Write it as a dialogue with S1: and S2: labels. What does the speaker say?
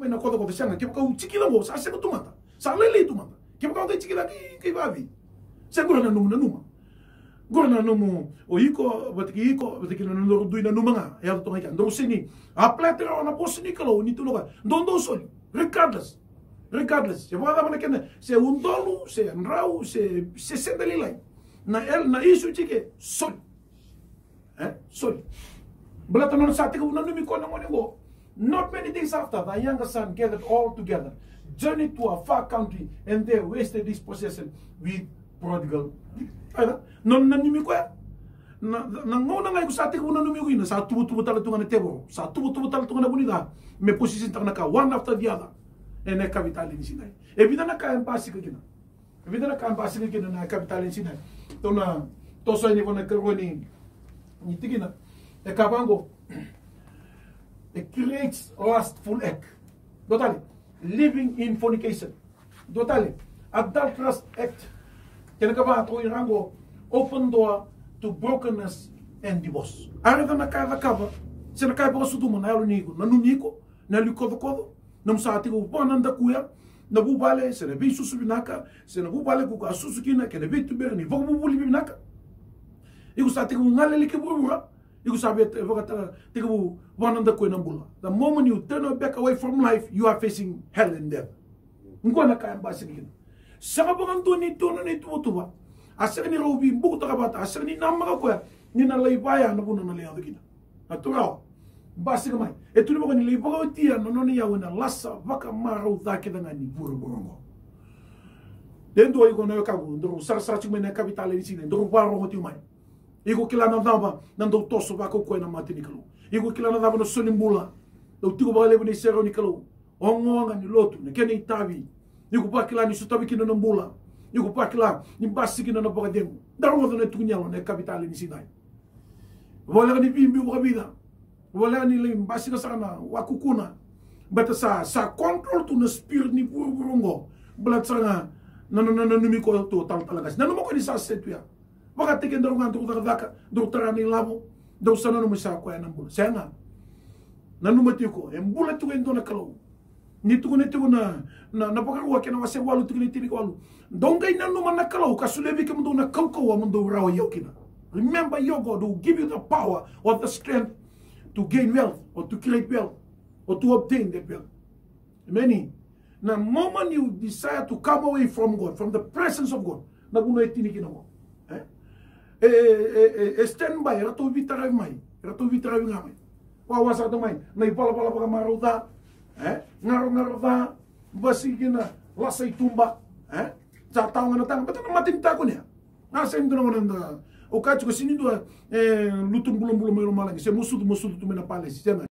S1: Με ένα κώδικο δεσένα και έπαιξα ουτσίκι λαγό, σαν σε κοτούματα. Σαν λέει τούματα. Και έπαιξα ουτσίκι λαγό, σαν σε κοτούματα. Σαν λέει τούματα. Και έπαιξα ουτσίκι λαγό, σαν κουρανα νούμα, νούμα. Κουρανα νούμα, ο οίκο, βατική οίκο, βατική να νούμα, ντου είναι νούμα, εάν ε, το έκανε. Ντροσίνη, απλά τρέω να πω σε νίκαλο, ο νίτου λόγα. Ντον τόσο, ρεκάρδε. Ρεκάρδε. Σε βάδα μου να κάνε, σε ουντόλου, σε ανράου, σε, σε σεντελίλαϊ. Να έλ, να είσαι ούτσι και σόλ. Ε, σόλ. Μπλάτε να νομικό να μόνο εγώ. Not many days after, the younger son gathered all together, journeyed to a far country, and there wasted his possession with prodigal. Non na numi ko na na ngona ngai ko sa tika una numi ko ina sa tubu tubu tala tunga na tebo, sa tubu tubu tala tunga na bunida, me position taka naka one after the other. Ene capital in sinai. E vida na ka empasi ka kina. E vida na ka empasi kina na capital in sinai. Tona to so ni kona ko ni ni tikina. E kabango it creates lustful act. Totally. Living in fornication. Totally. Adulterous act. Kaya rango open door to brokenness and divorce. Ara na nakaya ka ba? Se nakaya ba sudu mo na niko, na numiko, na likodo kodo, na musati ko pa kuya, na bubale, se na bisu subinaka, se na bubale ko ka susukina, ke na bubuli binaka. Iku sa tiku ngalele ke burura, You could sabia, think of one on the Kuinambula. The moment you turn your back away from life, you are facing hell in death. Ngwana kaya basig yun. Saka ba kanto ni tono ni tuwa Asal ni Rubi, buku taka bata, asal ni nama ka kuya, ni na laibaya na bu na leya dukina. Naturao, Basic mai. E tuli baka ni laibaya utia, ya nono ni yawana lasa, waka marau dhaki danga ni buru burongo. Dendo ay kono yokagu, sar-sar chikmene kapitale di sini, ndoro ti mai. ikukila na dhava na ndou toso vaka ukoi na mati ni kalu ikukila na dhava na soni mbula na utiku vaka lebu ni sero ni kalu ongonga ni lotu na kene itavi ikupakila ni sutavi kina na mbula ikupakila ni basi kina na bakadengu darwadho na tukunyalo na kapitali ni sinai volega ni vimbi ukabida volega ni lim basi na sana wakukuna bata sa sa control tu na spirit ni vurungo blat sana na na na numiko to tal talagas na numiko ni sa setuya setu ya. Wakati ke ndoro ngantu uta daka do tarani labo do sana no misa ko ya nambul. Senga. Na numa tiko em bula tu endo na kalau. Ni tu ne tu na na na paka wa ke na wase walu tu ni tini ko walu. Dongai na numa na kalau ka sulevi ke mndo na kauko wa mndo rawa yokina. Remember your God will give you the power or the strength to gain wealth or to create wealth or to obtain that wealth. Many. The moment you desire to come away from God, from the presence of God, na puno etini kinamo. Eh? Eh, eh, eh, stand by rato vitara mai rato vitara ngamai wa wasa to mai nei pala pala pala maruda eh? Ngaro ngaro da basi kina lasai tumba eh? Za tau ngana tang betul matin takunya ngasem ah, ndu ngana da o cachorro sini do eh luto bulu bulu meio malangue se moço do moço do tu me na palestina